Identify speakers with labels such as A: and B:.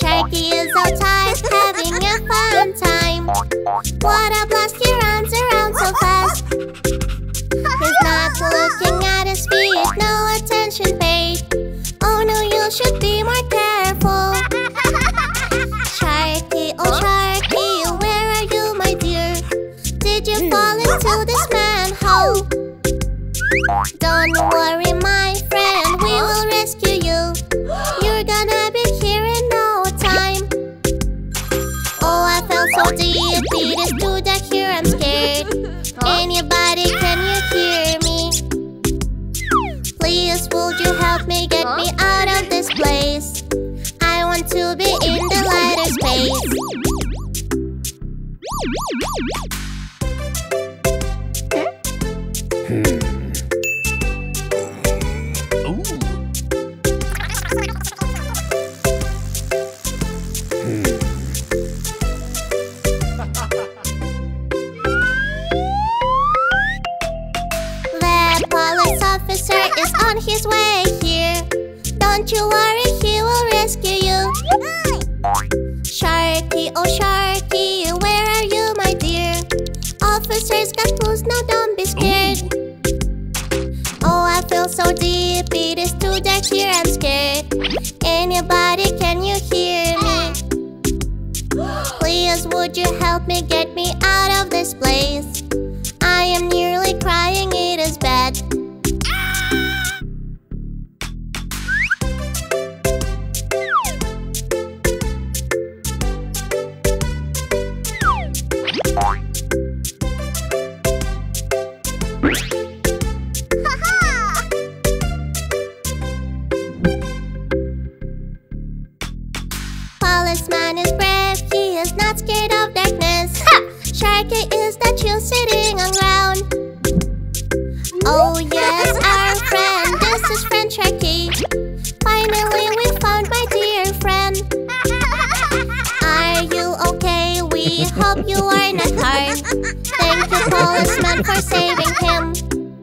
A: Sharky is outside having a fun time. What a blast! He runs around so fast. He's not looking at his feet, no attention paid. Oh no, you should be more careful. Sharky, oh Sharky, get me out of this place? I want to be in the lighter space. The police officer is on his way here. Don't you worry, he will rescue you. Sharky, oh Sharky, where are you, my dear? Officers got clues, now don't be scared. Oh, I feel so deep, it is too dark here, I'm scared. Anybody, can you hear me? Please, would you help me get me out of this place? I am nearly crying, Policeman is brave, he is not scared of darkness. Sharky is sitting on ground. Oh yes, our friend, this is friend. Finally, we found my dear friend. Are you okay? We hope you are not. Thank you, for saving